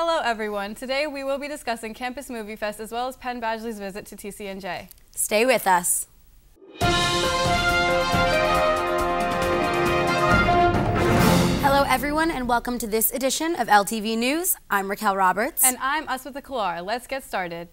Hello everyone. Today we will be discussing Campus Movie Fest as well as Penn Badgley's visit to TCNJ. Stay with us. Hello everyone and welcome to this edition of LTV News. I'm Raquel Roberts. And I'm Aswitha Kalar. Let's get started.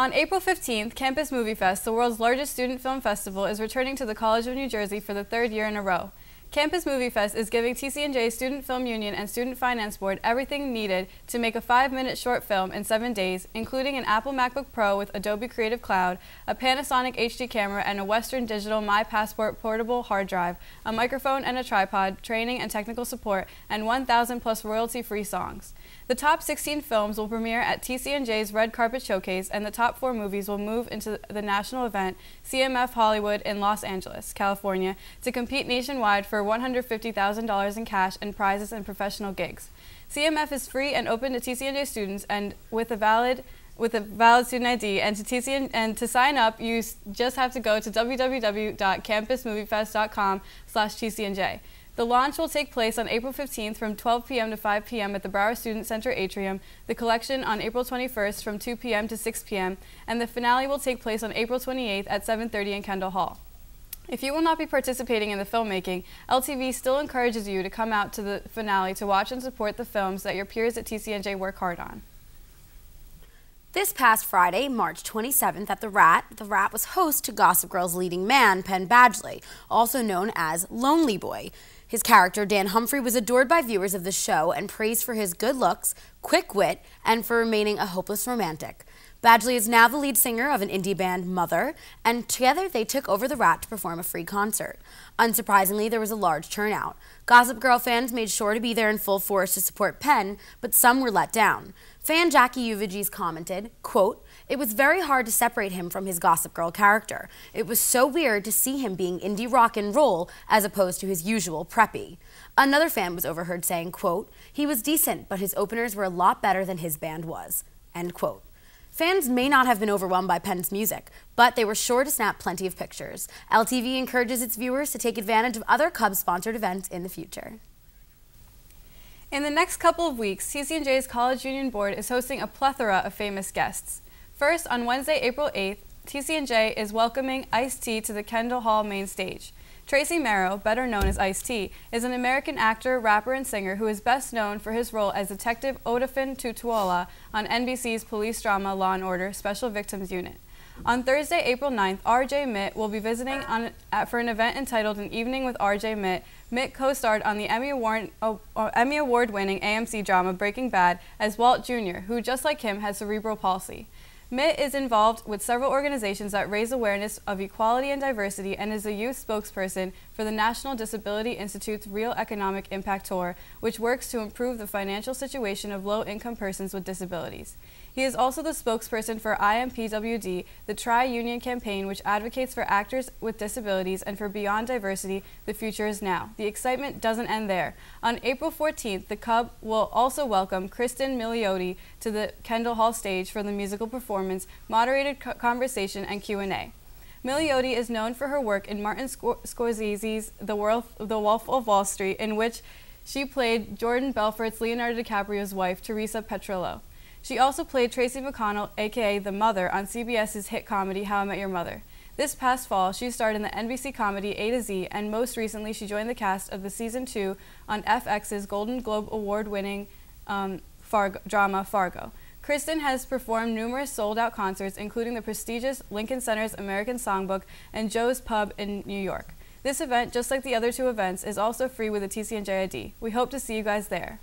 On April 15th, Campus Movie Fest, the world's largest student film festival, is returning to the College of New Jersey for the third year in a row. Campus Movie Fest is giving TCNJ Student Film Union and Student Finance Board everything needed to make a five-minute short film in seven days, including an Apple MacBook Pro with Adobe Creative Cloud, a Panasonic HD camera, and a Western Digital My Passport portable hard drive, a microphone and a tripod, training and technical support, and 1,000 plus royalty-free songs. The top 16 films will premiere at TCNJ's Red Carpet Showcase, and the top four movies will move into the national event, CMF Hollywood in Los Angeles, California, to compete nationwide for $150,000 in cash and prizes and professional gigs. CMF is free and open to TCNJ students and with a valid with a valid student ID and to TCN and to sign up you just have to go to www.campusmoviefest.com/tcnj. The launch will take place on April 15th from 12 p.m. to 5 p.m. at the Brower Student Center atrium, the collection on April 21st from 2 p.m. to 6 p.m., and the finale will take place on April 28th at 7.30 in Kendall Hall. If you will not be participating in the filmmaking, LTV still encourages you to come out to the finale to watch and support the films that your peers at TCNJ work hard on. This past Friday, March 27th, at The Rat, The Rat was host to Gossip Girl's leading man, Penn Badgley, also known as Lonely Boy. His character, Dan Humphrey, was adored by viewers of the show and praised for his good looks, quick wit, and for remaining a hopeless romantic. Badgley is now the lead singer of an indie band, Mother, and together they took over the Rat to perform a free concert. Unsurprisingly, there was a large turnout. Gossip Girl fans made sure to be there in full force to support Penn, but some were let down. Fan Jackie Uvages commented, quote, It was very hard to separate him from his Gossip Girl character. It was so weird to see him being indie rock and roll as opposed to his usual preppy. Another fan was overheard saying, quote, He was decent, but his openers were a lot better than his band was, end quote. Fans may not have been overwhelmed by Penn's music, but they were sure to snap plenty of pictures. LTV encourages its viewers to take advantage of other Cubs-sponsored events in the future. In the next couple of weeks, TCNJ's College Union Board is hosting a plethora of famous guests. First, on Wednesday, April 8th, TCNJ is welcoming Ice-T to the Kendall Hall main stage. Tracy Marrow, better known as Ice-T, is an American actor, rapper, and singer who is best known for his role as Detective Odafin Tutuola on NBC's police drama Law & Order Special Victims Unit. On Thursday, April 9th, RJ Mitte will be visiting on, uh, for an event entitled An Evening with RJ Mitte. Mitte co-starred on the Emmy Award, uh, uh, Emmy Award-winning AMC drama Breaking Bad as Walt Jr., who, just like him, has cerebral palsy. Mitte is involved with several organizations that raise awareness of equality and diversity and is a youth spokesperson for the National Disability Institute's Real Economic Impact Tour, which works to improve the financial situation of low-income persons with disabilities. He is also the spokesperson for IMPWD, the Tri-Union campaign which advocates for actors with disabilities and for Beyond Diversity, the future is now. The excitement doesn't end there. On April 14th, the CUB will also welcome Kristen Milioti to the Kendall Hall stage for the musical performance, moderated conversation, and Q&A. Milioti is known for her work in Martin Scorsese's the, Wolf, the Wolf of Wall Street, in which she played Jordan Belfort's Leonardo DiCaprio's wife, Teresa Petrillo. She also played Tracy McConnell, aka The Mother, on CBS's hit comedy How I Met Your Mother. This past fall, she starred in the NBC comedy A to Z, and most recently, she joined the cast of the season two on FX's Golden Globe Award winning um, Fargo, drama Fargo. Kristen has performed numerous sold out concerts, including the prestigious Lincoln Center's American Songbook and Joe's Pub in New York. This event, just like the other two events, is also free with a TCNJ ID. We hope to see you guys there.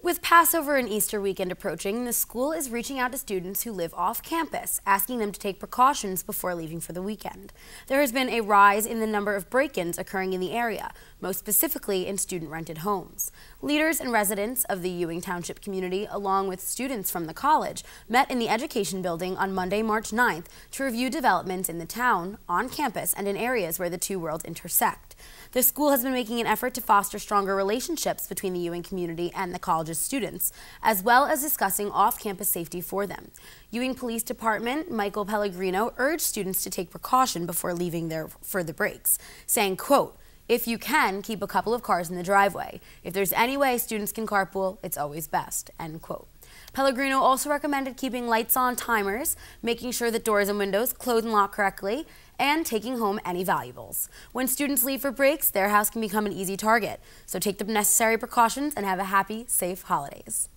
With Passover and Easter weekend approaching, the school is reaching out to students who live off campus, asking them to take precautions before leaving for the weekend. There has been a rise in the number of break-ins occurring in the area, most specifically in student-rented homes. Leaders and residents of the Ewing Township community, along with students from the college, met in the Education Building on Monday, March 9th to review developments in the town, on campus, and in areas where the two worlds intersect. The school has been making an effort to foster stronger relationships between the Ewing community and the college's students, as well as discussing off-campus safety for them. Ewing Police Department Michael Pellegrino urged students to take precaution before leaving there for the breaks, saying, quote, If you can, keep a couple of cars in the driveway. If there's any way students can carpool, it's always best. End quote. Pellegrino also recommended keeping lights on timers, making sure that doors and windows close and lock correctly, and taking home any valuables. When students leave for breaks, their house can become an easy target. So take the necessary precautions and have a happy, safe holidays.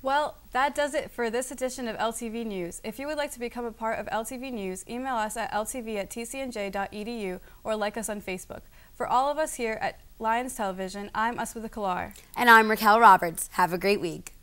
Well, that does it for this edition of LTV News. If you would like to become a part of LTV News, email us at ltv at tcnj.edu or like us on Facebook. For all of us here at Lions Television, I'm Aswitha Kalar. And I'm Raquel Roberts. Have a great week.